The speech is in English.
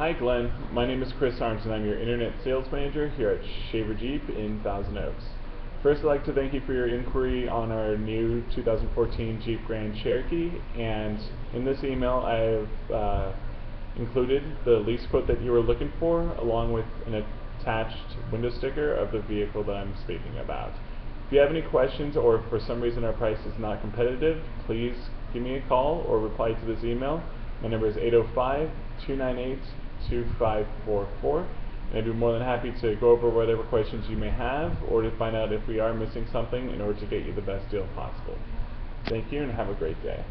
Hi Glen, my name is Chris Arndt and I'm your Internet Sales Manager here at Shaver Jeep in Thousand Oaks. First I'd like to thank you for your inquiry on our new 2014 Jeep Grand Cherokee and in this email I have uh, included the lease quote that you were looking for along with an attached window sticker of the vehicle that I'm speaking about. If you have any questions or if for some reason our price is not competitive, please give me a call or reply to this email. My number is 805-298-2544 and I'd be more than happy to go over whatever questions you may have or to find out if we are missing something in order to get you the best deal possible. Thank you and have a great day.